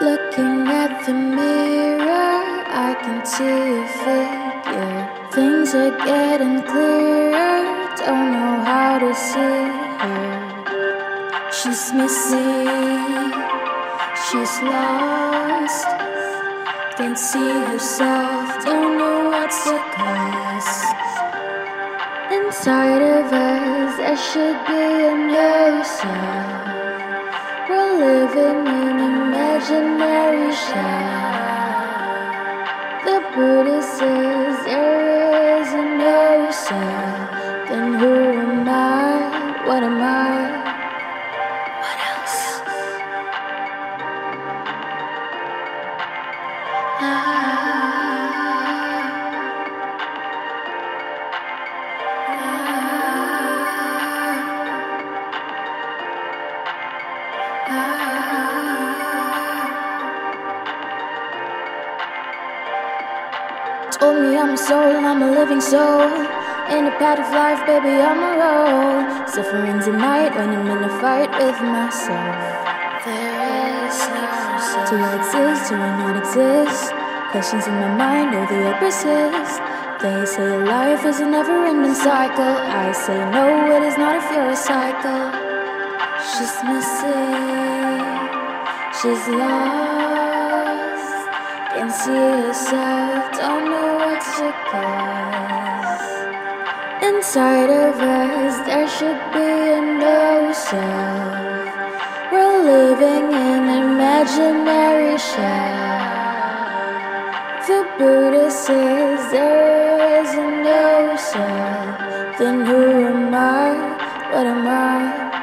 Looking at the mirror, I can see a figure. Things are getting clearer, don't know how to see her. She's missing, she's lost. Can't see herself, don't know what's the cause. Inside of us, there should be a new The Buddha says there is no self. Then who Told me I'm a soul, I'm a living soul. In the path of life, baby, I'm a roll. Suffering's a night when I'm in a fight with myself. There is no Do I exist? Do I not exist? Questions in my mind, or the opposites. They say life is a never ending cycle. I say no, it is not if you're a cycle. She's missing, she's lost. Can't see yourself, don't know what's the cause. Inside of us, there should be a no self. We're living in imaginary shell. The Buddha says there is no self. Then who am I? What am I?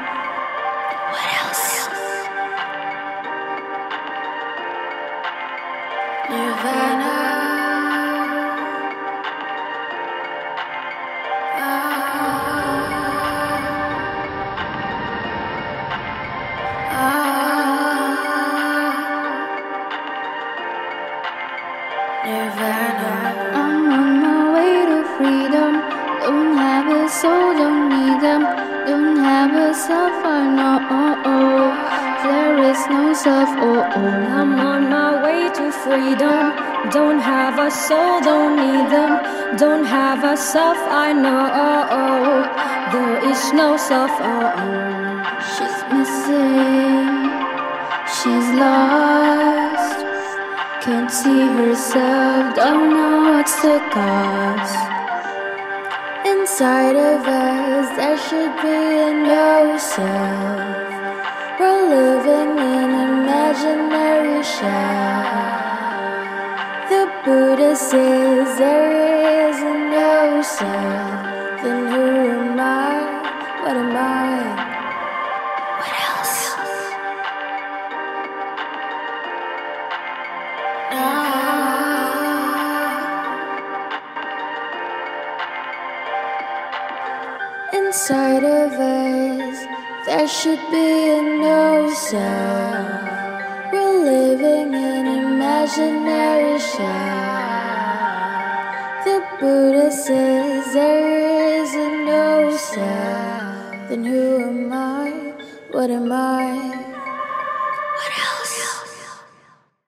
Self, I know. Oh, oh. There is no self, oh, oh. I'm on my to freedom. Don't have a soul, don't need them. Don't have a self, I know. There is no self. She's missing, she's lost. Can't see herself, don't know what's the cause. Inside of us, there should be a no self. We're living in imaginary shell. Says there is no self. Then who am I? What am I? What else? Ah. Inside of us, there should be a no self. We're living in imaginary shell. Buddha says there is a no self. Then who am I? What am I?